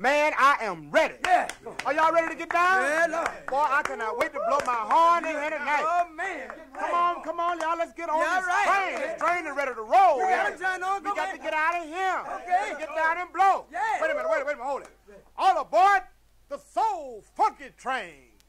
Man, I am ready. Yeah. Are y'all ready to get down? Yeah, Lord. Boy, I cannot wait to blow my horn in here tonight. Oh, man. Come on, come on, y'all. Let's get on Yeah, this right. train. This train is ready to roll. Yeah, gotta turn on. We Go gotta get out of here. Okay. Get down and blow. Yeah. Wait a minute, wait a minute, wait a minute, hold it. All aboard the Soul Funky Train.